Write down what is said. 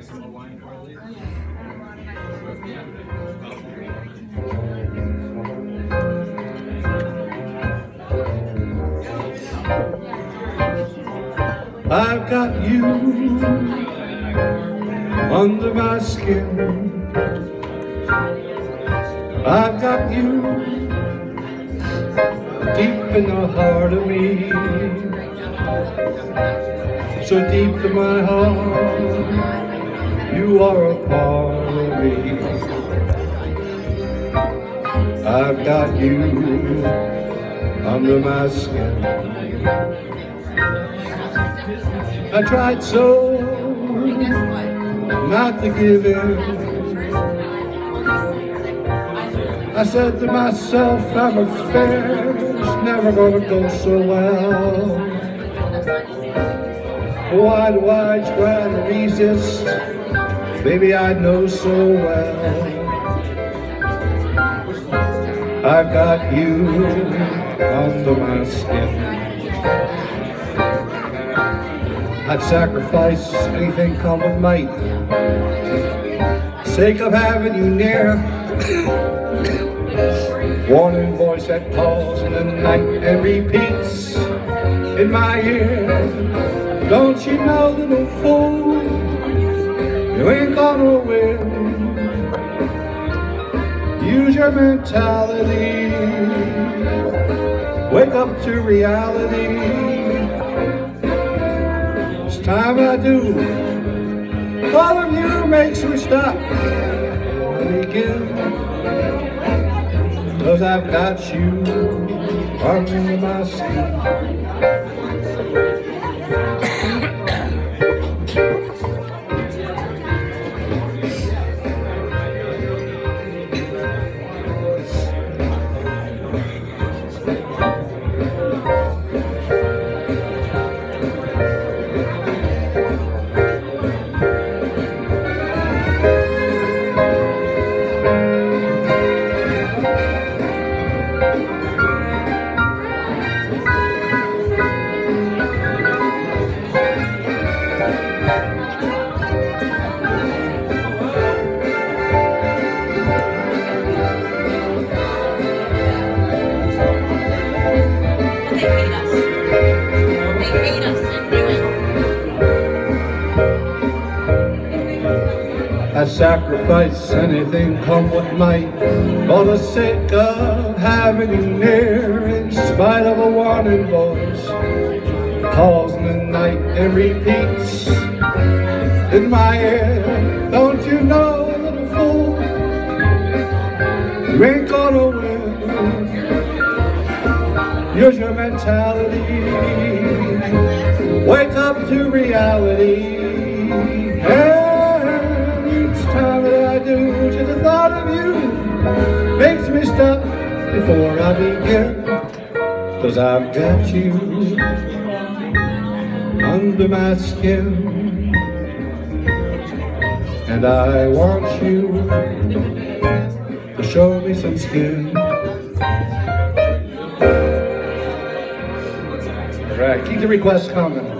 I've got you under my skin. I've got you deep in the heart of me. So deep in my heart, you are a part of me. I've got you under my skin. I tried so not to give in. I said to myself, I'm affair, it's never gonna go so well. Why do I try to resist? Baby, I know so well. I've got you under my skin. I'd sacrifice anything come with might. Sake of having you near. Warning voice that calls in the night and repeats in my ear. Don't you know, little fool, you ain't gonna win. Use your mentality. Wake up to reality It's time I do. All of you makes me stop begin. Cause I've got you under my skin. Sacrifice anything come what might. For the sake of having you near in spite of a warning voice calls in the night and repeats in my ear don't you know little fool you ain't gonna win. Use your mentality. Wake up to reality before I begin. Cause I've got you under my skin. And I want you to show me some skin. All right, keep the requests coming.